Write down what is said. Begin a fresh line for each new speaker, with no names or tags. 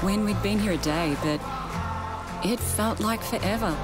When we'd been here a day, but it felt like forever.